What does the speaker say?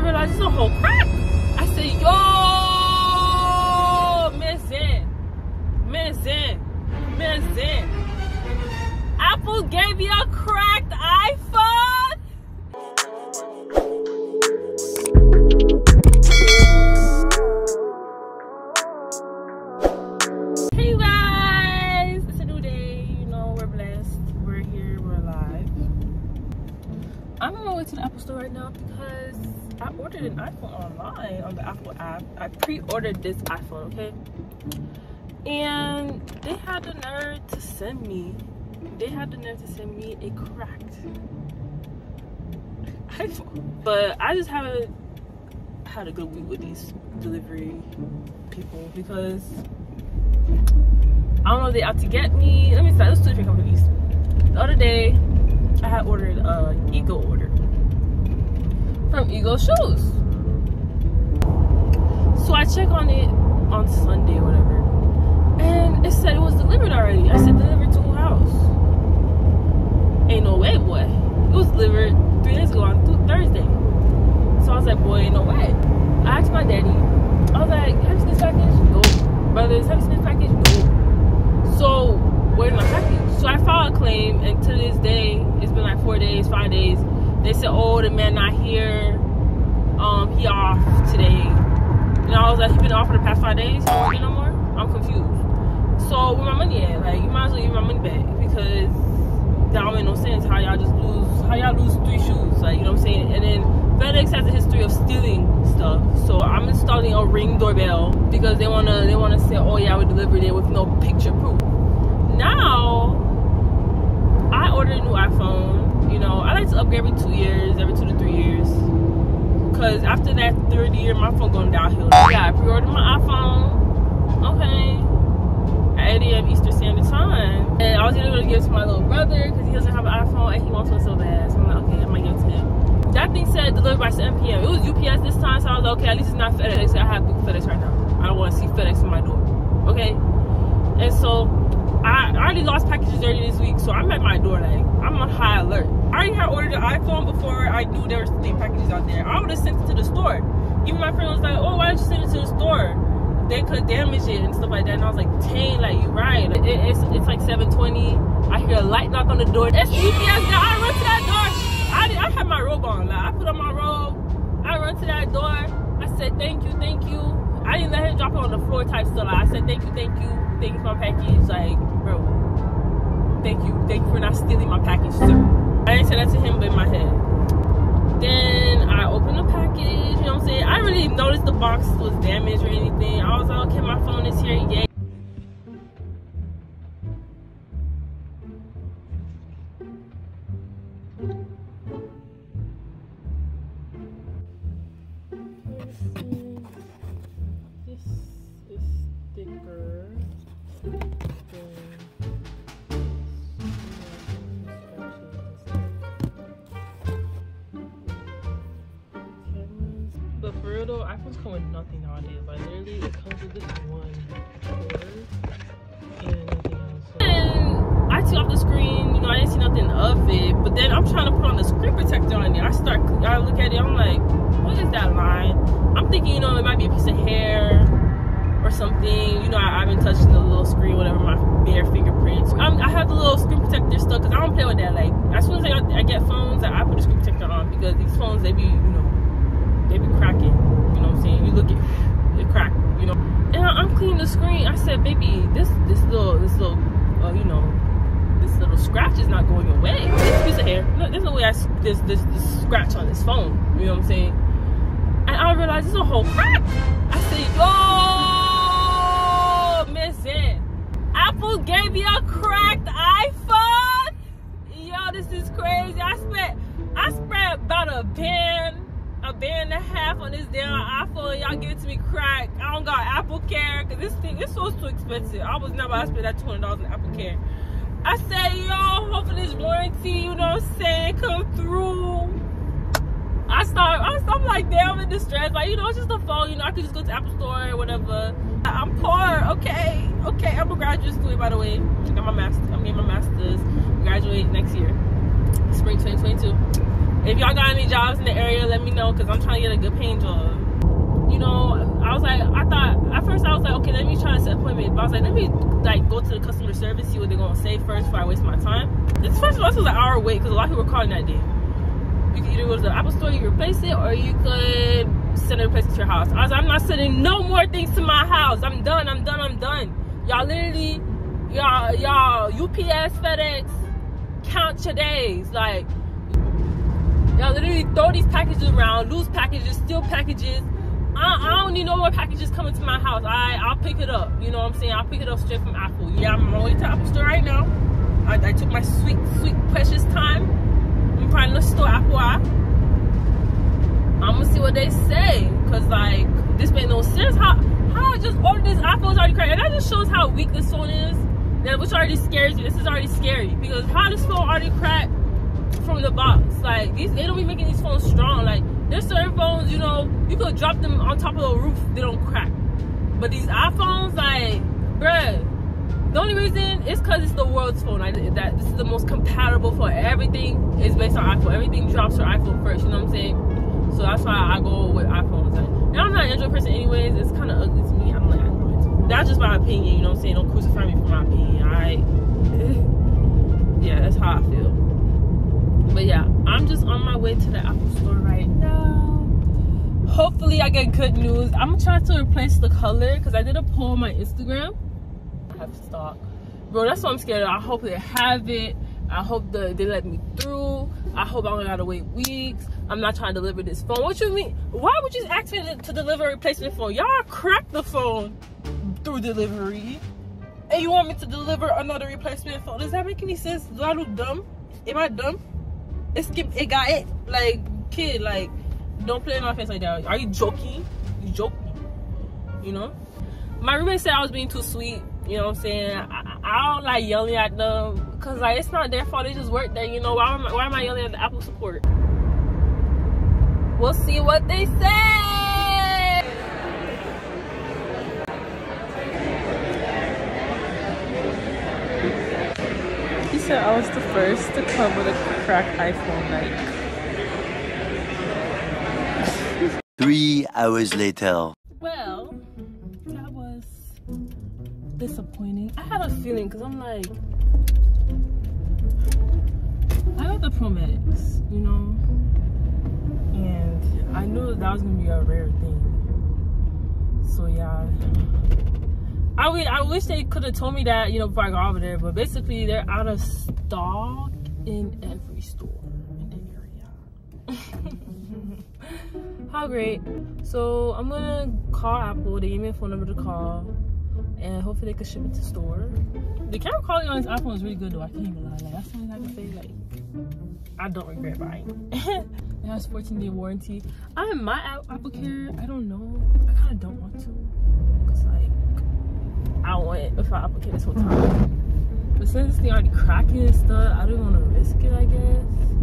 realized it's a whole crack. I said, yo, Miss Miss Miss Apple gave you a cracked iPhone. Online on the Apple app. I pre-ordered this iPhone, okay? And they had the nerve to send me. They had the nerve to send me a cracked iPhone. But I just haven't had a good week with these delivery people because I don't know if they out to get me. Let me start. Let's two different companies. The other day, I had ordered a Ego order from Ego Shoes. So I check on it on Sunday or whatever, and it said it was delivered already. I said delivered to house? Ain't no way, boy. It was delivered three days ago on th- Thursday. So I was like, boy, ain't no way. I asked my daddy. I was like, have you seen this package? No. Brothers, have you seen this package? No. So where's my package? So I filed a claim, and to this day, it's been like four days, five days. They said, oh, the man not here. Um, he off today. And I was like, he been off for the past five days. He don't work no more. I'm confused. So where my money at? Like, you might as well give my money back because that don't make no sense. How y'all just lose? How y'all lose three shoes? Like, you know what I'm saying? And then FedEx has a history of stealing stuff. So I'm installing a ring doorbell because they wanna they wanna say, oh yeah, we delivered it with no picture proof. Now I ordered a new iPhone. You know, I like to upgrade every two years, every two to three years. Cause after that third year, my phone going downhill. Yeah, I pre-ordered my iPhone. Okay. At 8 a.m. Eastern Standard Time. And I was gonna give it to my little brother because he doesn't have an iPhone and he wants one so bad. So I'm like, okay, I might give it to him. That thing said delivered by 7 p.m. It was UPS this time, so I was like, okay, at least it's not FedEx. I have FedEx right now. I don't want to see FedEx in my door. Okay? And so 6.30 this week, so I'm at my door, like, I'm on high alert. I already had ordered an iPhone before I knew there were steam packages out there. I would have sent it to the store. Even my friend was like, oh, why don't you send it to the store? They could damage it and stuff like that. And I was like, dang, like, you right. It, it's, it's like 7.20. I hear a light knock on the door. It's UPS guy. I run to that door. I, I had my robe on. Like, I put on my robe. I run to that door. I said, thank you, thank you. I didn't let him drop it on the floor type stuff. Like, I said, thank you, thank you. Thank you for my package. Like, thank you. Thank you for not stealing my package, sir. I didn't say that to him, but in my head. Then I opened the package, you know what I'm saying? I really notice the box was damaged or anything. I was like, okay, my phone is here, yay. iPhones come with nothing nowadays. Like literally, it comes with this one cord and nothing else. And I took off the screen. You know, I didn't see nothing of it. But then I'm trying to put on the screen protector on it. I start, I look at it. I'm like, what is that line? I'm thinking, you know, it might be a piece of hair or something. You know, I, I've been touching the little screen, whatever, my bare fingerprints. I'm, I have the little screen protector stuff because I don't play with that. Like, as soon as I, I get phones, I, I put the screen protector on because these phones, they be, you know, they be cracking. You look at they crack, you know. And I'm cleaning the screen. I said, baby, this this little this little uh, you know this little scratch is not going away. This piece of hair. There's no way I this this this scratch on this phone. You know what I'm saying? And I realized it's a whole crack. I said, yo, Miss Zen, Apple gave me a cracked iPhone. Yo, this is crazy. I spent I spent about a band band and a half on this damn iPhone. Y'all give it to me crack. I don't got Apple Care because this thing this was too expensive. I was never about to spend that twenty dollars in Apple Care. I said, yo, hopefully this warranty, you know what I'm saying, come through. I start, I, I'm like, damn, in distress. Like, you know, it's just a phone. You know, I could just go to Apple Store or whatever. I'm poor, okay, okay. I'm a graduate student, by the way. I got my master. I'm getting my master's. Graduate next year, spring 2022. If y'all got any jobs in the area, let me know because I'm trying to get a good paying job. You know, I was like, I thought at first I was like, okay, let me try to set appointment, but I was like, let me like go to the customer service, see what they're gonna say first before I waste my time. This first of all, this was an hour wait because a lot of people were calling that day. You could either go to the Apple store, you replace it, or you could send a replacement to your house. I was like, I'm not sending no more things to my house. I'm done. I'm done. I'm done. Y'all literally, y'all, y'all, UPS, FedEx, count your days. Like, y'all literally throw these packages around, lose packages, steal packages. I, I, don't need no more packages coming to my house. I, I'll pick it up. You know what I'm saying? I'll pick it up straight from Apple. Yeah, I'm on my way to Apple store right now. I, I took my sweet, sweet, precious time. I'm trying to store Apple. I'm gonna see what they say. Cause like, this made no sense. How, how I just ordered this iPhone's already cracked. And that just shows how weak this phone is. That which already scares me. This is already scary. Because how this phone already cracked from the box. Like these they don't be making these phones strong. Like there's certain phones, you know, you could drop them on top of a roof, they don't crack. But these iPhones, like, bruh, the only reason is because it's the world's phone. Like that this is the most compatible for everything is based on iPhone. Everything drops for iPhone first, you know what I'm saying? So that's why I go with iPhones. Like, and I'm not an Android person anyways, it's kinda ugly to me. I'm like That's just my opinion, you know what I'm saying? Way to the Apple store right now. Hopefully I get good news. I'm trying to replace the color because I did a poll on my Instagram. I have stock. Bro, that's what I'm scared of. I hope they have it. I hope the, they let me through. I hope I don't gotta wait weeks. I'm not trying to deliver this phone. What you mean? Why would you ask me to, to deliver a replacement phone? Y'all cracked the phone through delivery. And you want me to deliver another replacement phone? Does that make any sense? Do I look dumb? Am I dumb? It's it got it. Like kid, like don't play in my face like that. Are you joking? You joking? You know? My roommate said I was being too sweet. You know what I'm saying? I, I don't like yelling at them because like it's not their fault. They just work there. You know why am I, why am I yelling at the Apple support? We'll see what they say. He said I was the first to come with a cracked iPhone like. Three hours later. Well, that was disappointing. I had a feeling because I'm like, I got the Pro Max, you know, and I knew that was gonna be a rare thing. So yeah, I wish they could have told me that, you know, before I got over there. But basically, they're out of stock in every store in the area. How great. So I'm gonna call Apple. They gave me a phone number to call. And hopefully they can ship it to store. The camera quality on this iPhone is really good though. I can't even lie. Like that's something I can say. Like I don't regret buying. it has 14 day warranty. I am my Apple Care. I don't know. I kind of don't want to. Cause like I want if I Apple this whole time. But since thing already cracking and stuff, I don't want to risk it. I guess.